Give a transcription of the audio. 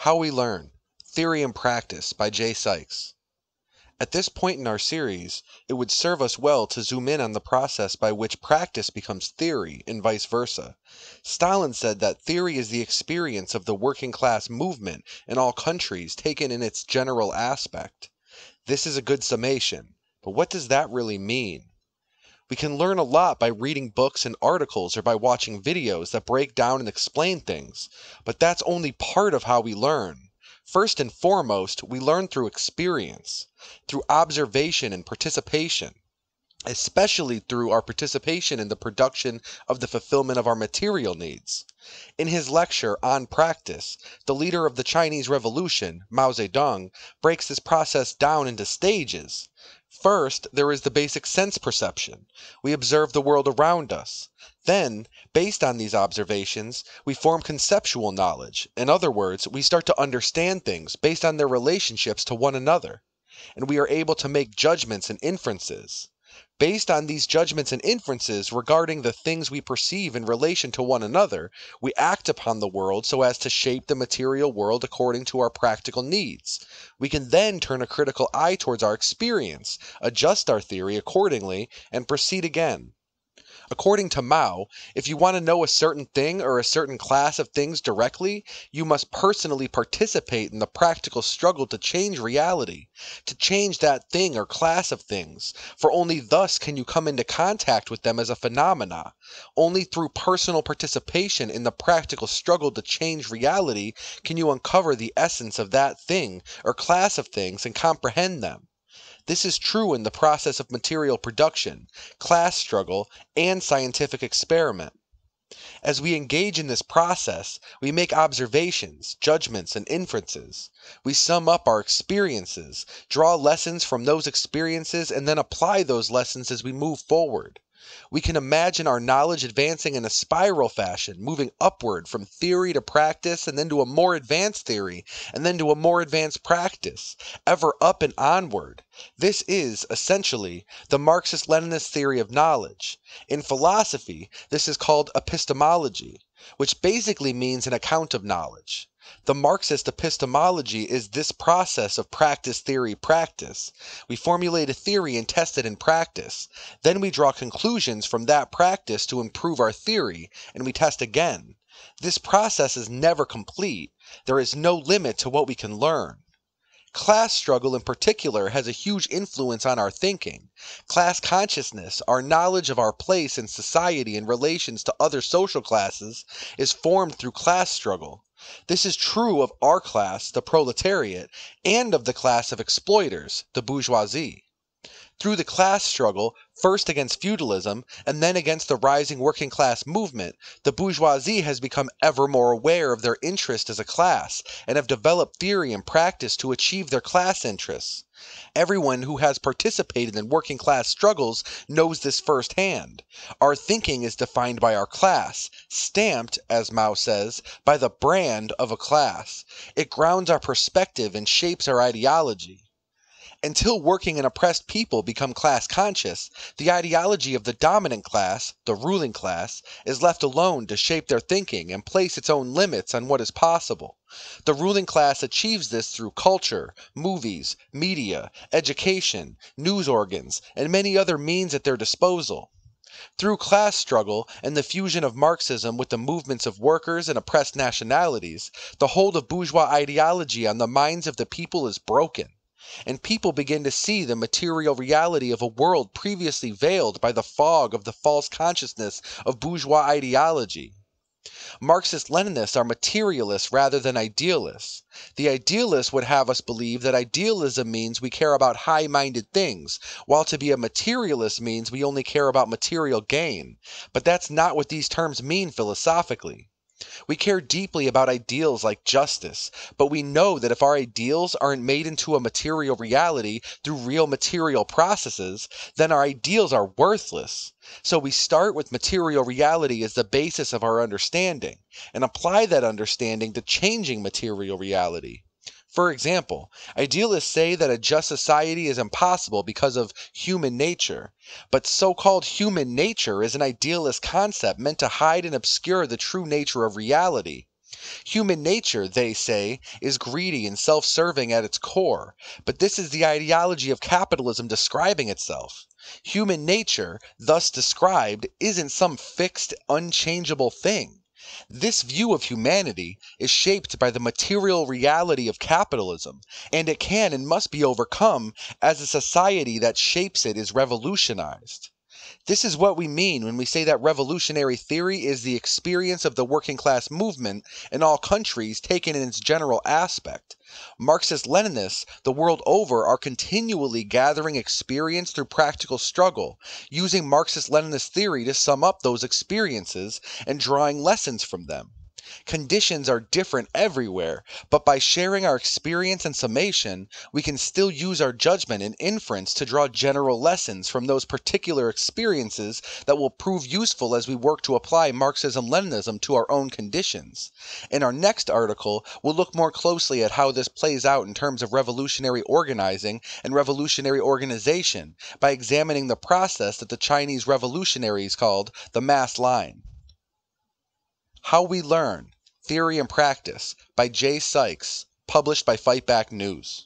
How We Learn Theory and Practice by Jay Sykes. At this point in our series, it would serve us well to zoom in on the process by which practice becomes theory, and vice versa. Stalin said that theory is the experience of the working class movement in all countries taken in its general aspect. This is a good summation, but what does that really mean? We can learn a lot by reading books and articles or by watching videos that break down and explain things, but that's only part of how we learn. First and foremost, we learn through experience, through observation and participation, especially through our participation in the production of the fulfillment of our material needs. In his lecture on practice, the leader of the Chinese Revolution, Mao Zedong, breaks this process down into stages. First, there is the basic sense perception. We observe the world around us. Then, based on these observations, we form conceptual knowledge. In other words, we start to understand things based on their relationships to one another. And we are able to make judgments and inferences. Based on these judgments and inferences regarding the things we perceive in relation to one another, we act upon the world so as to shape the material world according to our practical needs. We can then turn a critical eye towards our experience, adjust our theory accordingly, and proceed again. According to Mao, if you want to know a certain thing or a certain class of things directly, you must personally participate in the practical struggle to change reality, to change that thing or class of things, for only thus can you come into contact with them as a phenomena. Only through personal participation in the practical struggle to change reality can you uncover the essence of that thing or class of things and comprehend them. This is true in the process of material production, class struggle, and scientific experiment. As we engage in this process, we make observations, judgments, and inferences. We sum up our experiences, draw lessons from those experiences, and then apply those lessons as we move forward. We can imagine our knowledge advancing in a spiral fashion, moving upward from theory to practice, and then to a more advanced theory, and then to a more advanced practice, ever up and onward. This is, essentially, the Marxist Leninist theory of knowledge. In philosophy, this is called epistemology, which basically means an account of knowledge. The Marxist epistemology is this process of practice, theory, practice. We formulate a theory and test it in practice. Then we draw conclusions from that practice to improve our theory, and we test again. This process is never complete. There is no limit to what we can learn. Class struggle in particular has a huge influence on our thinking. Class consciousness, our knowledge of our place in society in relations to other social classes, is formed through class struggle. This is true of our class, the proletariat, and of the class of exploiters, the bourgeoisie. Through the class struggle, first against feudalism and then against the rising working class movement, the bourgeoisie has become ever more aware of their interest as a class and have developed theory and practice to achieve their class interests. Everyone who has participated in working class struggles knows this firsthand. Our thinking is defined by our class, stamped, as Mao says, by the brand of a class. It grounds our perspective and shapes our ideology. Until working and oppressed people become class conscious, the ideology of the dominant class, the ruling class, is left alone to shape their thinking and place its own limits on what is possible. The ruling class achieves this through culture, movies, media, education, news organs, and many other means at their disposal. Through class struggle and the fusion of Marxism with the movements of workers and oppressed nationalities, the hold of bourgeois ideology on the minds of the people is broken and people begin to see the material reality of a world previously veiled by the fog of the false consciousness of bourgeois ideology. Marxist Leninists are materialists rather than idealists. The idealists would have us believe that idealism means we care about high minded things, while to be a materialist means we only care about material gain. But that's not what these terms mean philosophically. We care deeply about ideals like justice, but we know that if our ideals aren't made into a material reality through real material processes, then our ideals are worthless. So we start with material reality as the basis of our understanding, and apply that understanding to changing material reality. For example, idealists say that a just society is impossible because of human nature, but so called human nature is an idealist concept meant to hide and obscure the true nature of reality. Human nature, they say, is greedy and self serving at its core, but this is the ideology of capitalism describing itself. Human nature, thus described, isn't some fixed, unchangeable thing. This view of humanity is shaped by the material reality of capitalism, and it can and must be overcome as the society that shapes it is revolutionized. This is what we mean when we say that revolutionary theory is the experience of the working class movement in all countries taken in its general aspect. Marxist Leninists the world over are continually gathering experience through practical struggle, using Marxist Leninist theory to sum up those experiences and drawing lessons from them. Conditions are different everywhere, but by sharing our experience and summation, we can still use our judgment and inference to draw general lessons from those particular experiences that will prove useful as we work to apply Marxism Leninism to our own conditions. In our next article, we'll look more closely at how this plays out in terms of revolutionary organizing and revolutionary organization by examining the process that the Chinese revolutionaries called the mass line. How We Learn Theory and Practice by Jay Sykes, published by Fightback News.